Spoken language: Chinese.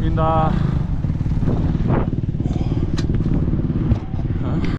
明达。